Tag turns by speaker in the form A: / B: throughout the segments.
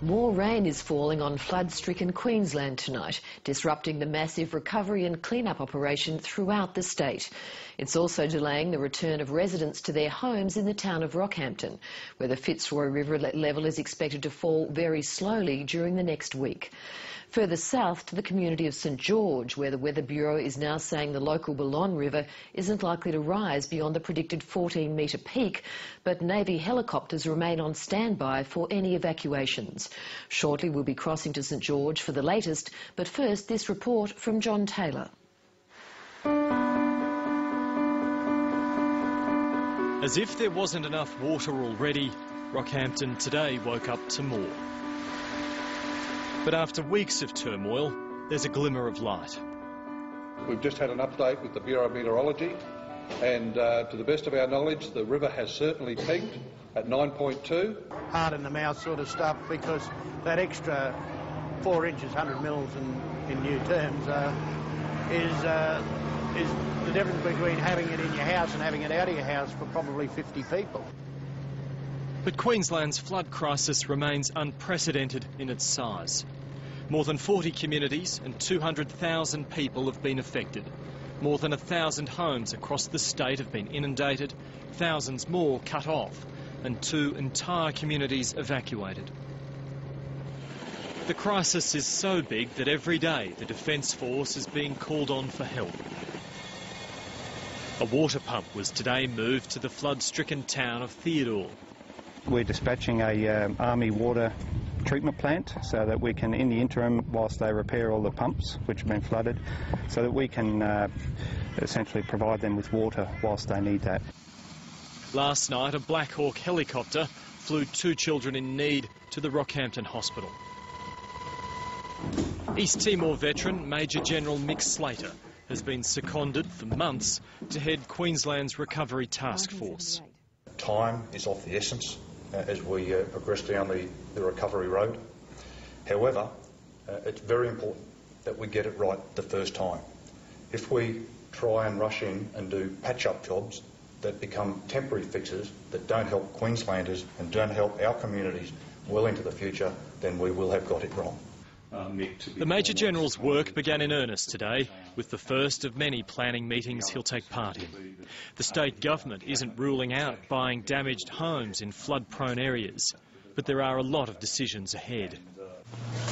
A: More rain is falling on flood-stricken Queensland tonight, disrupting the massive recovery and clean-up operation throughout the state. It's also delaying the return of residents to their homes in the town of Rockhampton, where the Fitzroy River level is expected to fall very slowly during the next week. Further south to the community of St George, where the Weather Bureau is now saying the local Balonne River isn't likely to rise beyond the predicted 14 metre peak, but Navy helicopters remain on standby for any evacuations. Shortly we'll be crossing to St George for the latest, but first this report from John Taylor.
B: As if there wasn't enough water already, Rockhampton today woke up to more. But after weeks of turmoil, there's a glimmer of light.
C: We've just had an update with the Bureau of Meteorology, and uh, to the best of our knowledge, the river has certainly peaked at 9.2.
D: Hard in the mouth sort of stuff because that extra four inches, 100 mils in, in new terms, uh, is, uh, is the difference between having it in your house and having it out of your house for probably 50 people.
B: But Queensland's flood crisis remains unprecedented in its size. More than 40 communities and 200,000 people have been affected. More than a thousand homes across the state have been inundated, thousands more cut off, and two entire communities evacuated. The crisis is so big that every day the Defence Force is being called on for help. A water pump was today moved to the flood-stricken town of Theodore.
E: We're dispatching a um, army water treatment plant so that we can, in the interim, whilst they repair all the pumps which have been flooded, so that we can uh, essentially provide them with water whilst they need that.
B: Last night, a Black Hawk helicopter flew two children in need to the Rockhampton Hospital. East Timor veteran Major General Mick Slater has been seconded for months to head Queensland's Recovery Task Force.
F: Time is of the essence uh, as we uh, progress down the, the recovery road. However, uh, it's very important that we get it right the first time. If we try and rush in and do patch-up jobs that become temporary fixes that don't help Queenslanders and don't help our communities well into the future, then we will have got it wrong.
B: The Major General's work began in earnest today with the first of many planning meetings he'll take part in. The state government isn't ruling out buying damaged homes in flood-prone areas, but there are a lot of decisions ahead.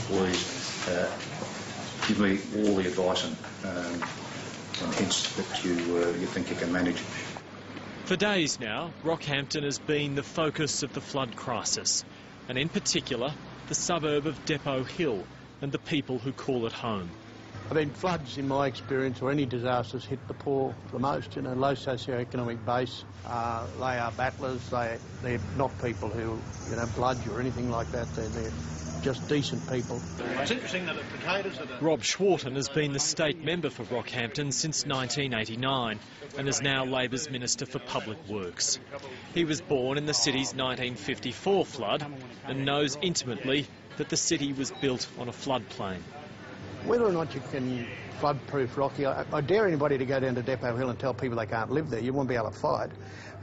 F: Please uh, give me all the advice and, um, and hints that you, uh, you think you can manage.
B: For days now, Rockhampton has been the focus of the flood crisis, and in particular, the suburb of Depot Hill, and the people who call it home.
D: I mean, floods, in my experience, or any disasters, hit the poor the most. You know, low socio-economic base. Uh, they are battlers. They they're not people who you know bludge or anything like that. They're, they're just decent people. It's interesting that the potatoes are.
B: Rob Schwarten has been the state member for Rockhampton since 1989 and is now Labor's Minister for Public Works. He was born in the city's 1954 flood and knows intimately that the city was built on a floodplain.
D: Whether or not you can flood-proof Rocky, I, I, dare anybody to go down to Depot Hill and tell people they can't live there. You won't be able to fight.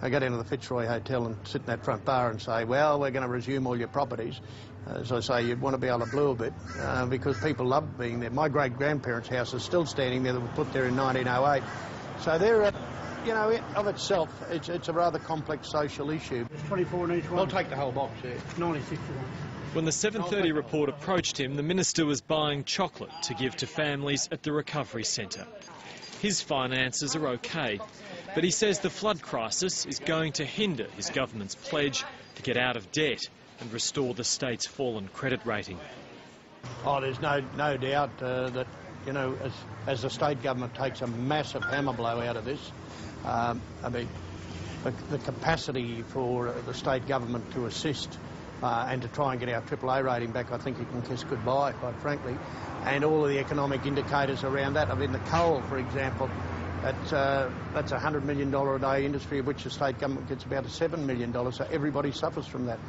D: I go down to the Fitzroy Hotel and sit in that front bar and say, well, we're going to resume all your properties. As I say, you'd want to be able to blue a bit uh, because people love being there. My great-grandparents' house is still standing there that was put there in 1908. So they're, uh, you know, of itself, it's, it's a rather complex social issue.
G: It's 24 in each one.
D: I'll take the whole box, yeah.
G: 96
B: when the 7.30 report approached him, the Minister was buying chocolate to give to families at the recovery centre. His finances are okay, but he says the flood crisis is going to hinder his government's pledge to get out of debt and restore the state's fallen credit rating.
D: Oh, there's no, no doubt uh, that, you know, as, as the state government takes a massive hammer blow out of this, um, I mean, the, the capacity for the state government to assist uh, and to try and get our AAA rating back, I think you can kiss goodbye, quite frankly. And all of the economic indicators around that. I mean, the coal, for example, that's, uh, that's a $100 million a day industry, of which the state government gets about a $7 million, so everybody suffers from that.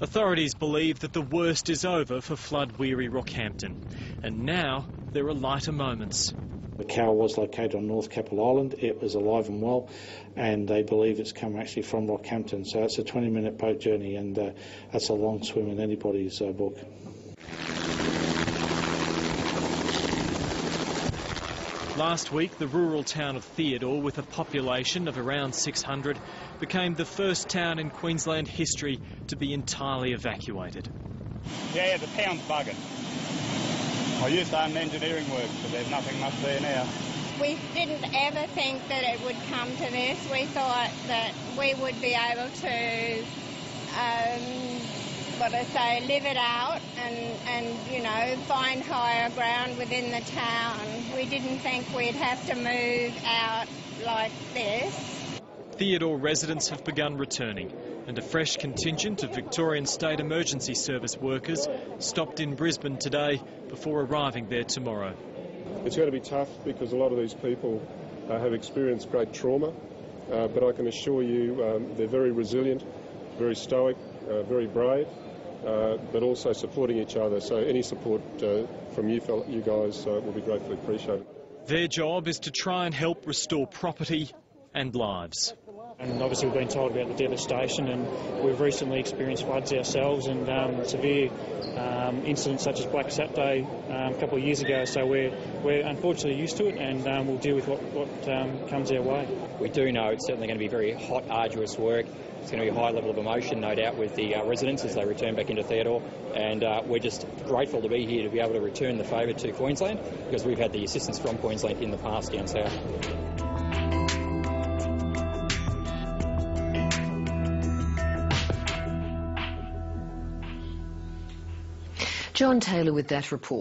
B: Authorities believe that the worst is over for flood-weary Rockhampton, and now there are lighter moments.
G: The cow was located on North Keppel Island. It was alive and well, and they believe it's come actually from Rockhampton. So it's a 20 minute boat journey, and uh, that's a long swim in anybody's uh, book.
B: Last week, the rural town of Theodore, with a population of around 600, became the first town in Queensland history to be entirely evacuated.
H: Yeah, the town's buggered. I used to own engineering work, but there's nothing much there now.
I: We didn't ever think that it would come to this. We thought that we would be able to, um, what I say, live it out and, and, you know, find higher ground within the town. We didn't think we'd have to move out like this.
B: Theodore residents have begun returning and a fresh contingent of Victorian State Emergency Service workers stopped in Brisbane today before arriving there tomorrow.
J: It's going to be tough because a lot of these people uh, have experienced great trauma, uh, but I can assure you um, they're very resilient, very stoic, uh, very brave, uh, but also supporting each other. So any support uh, from you, you guys uh, will be gratefully appreciated.
B: Their job is to try and help restore property and lives.
K: And obviously we've been told about the devastation and we've recently experienced floods ourselves and um, severe um, incidents such as Black Saturday um, a couple of years ago. So we're, we're unfortunately used to it and um, we'll deal with what, what um, comes our way.
L: We do know it's certainly going to be very hot, arduous work. It's going to be a high level of emotion, no doubt, with the uh, residents as they return back into Theodore. And uh, we're just grateful to be here to be able to return the favour to Queensland because we've had the assistance from Queensland in the past down south.
A: John Taylor with that report.